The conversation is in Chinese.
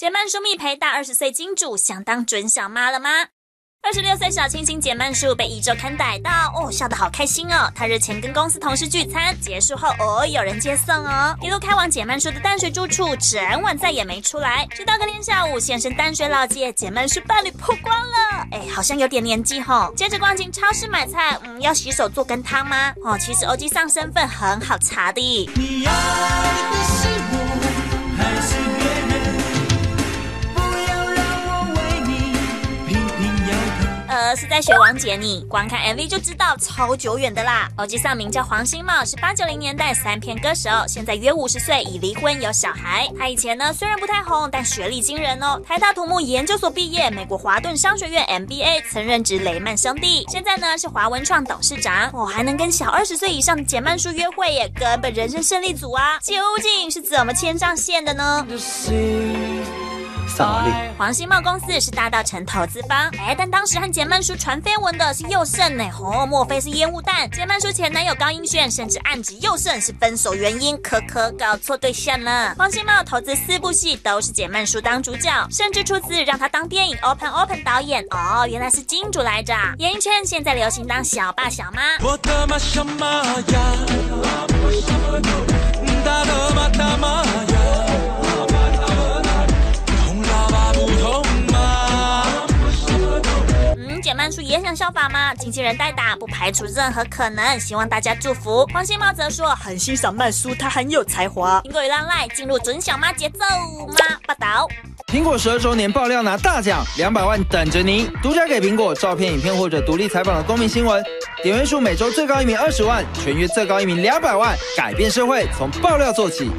减慢书蜜陪大二十岁金主，想当准小妈了吗？二十六岁小清新简曼书被一周刊逮到，哦，笑得好开心哦。他日前跟公司同事聚餐结束后，哦，有人接送哦，一路开往简曼书的淡水住处，整晚再也没出来。直到隔天下午现身淡水老街，简曼书伴侣曝光了，哎，好像有点年纪吼。接着逛进超市买菜，嗯，要洗手做羹汤吗？哦，其实欧吉上身份很好查的。是在学王杰你，光看 MV 就知道超久远的啦。偶像名叫黄兴茂，是八九零年代三片歌手，现在约五十岁，已离婚有小孩。他以前呢虽然不太红，但学历惊人哦，台大土木研究所毕业，美国华顿商学院 MBA，曾任职雷曼兄弟，现在呢是华文创董事长。哦，还能跟小二十岁以上的简曼书约会耶，根本人生胜利组啊！究竟是怎么牵上线的呢？黄兴茂公司是大道城投资方，哎，但当时和简曼书传绯闻的是佑胜呢，哦，莫非是烟雾弹？简曼书前男友高英炫甚至暗指佑胜是分手原因，可可搞错对象了。黄兴茂投资四部戏都是简曼书当主角，甚至出资让他当电影 Open Open 导演，哦，原来是金主来着。演艺圈现在流行当小爸小妈。也想效法吗？经纪人代打，不排除任何可能，希望大家祝福。黄新茂则说，很欣赏曼叔，他很有才华。苹果与浪赖进入准小妈节奏吗？报道。苹果十二周年爆料拿大奖，两百万等着您。独家给苹果照片、影片或者独立采访的公民新闻，点阅数每周最高一名二十万，全月最高一名两百万，改变社会从爆料做起。